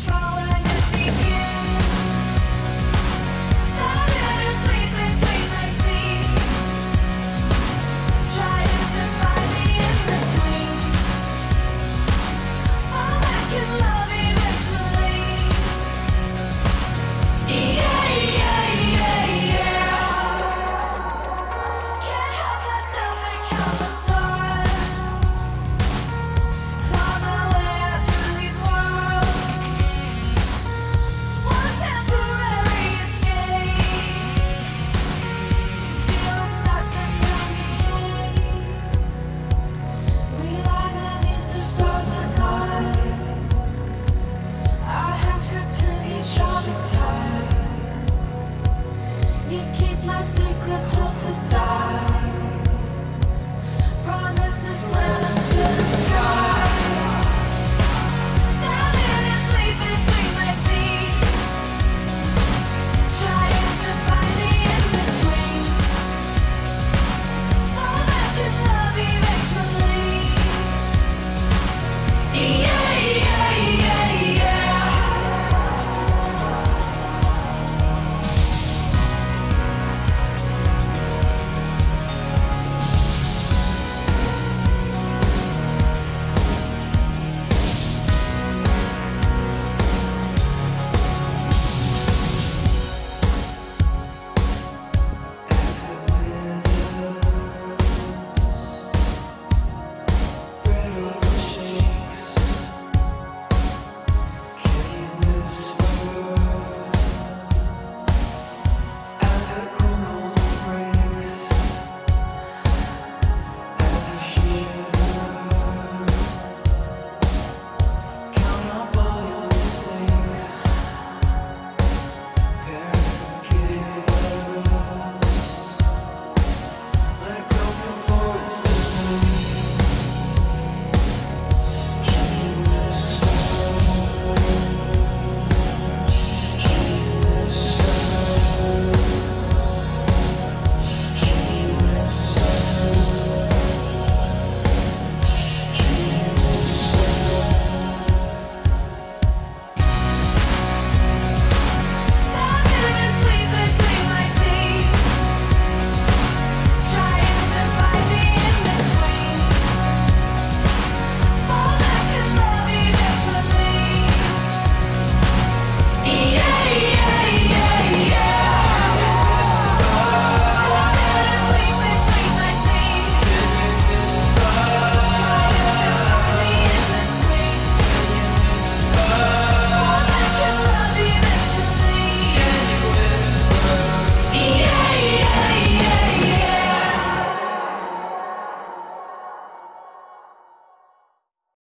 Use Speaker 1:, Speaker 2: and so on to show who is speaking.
Speaker 1: control. You keep my secrets up to die.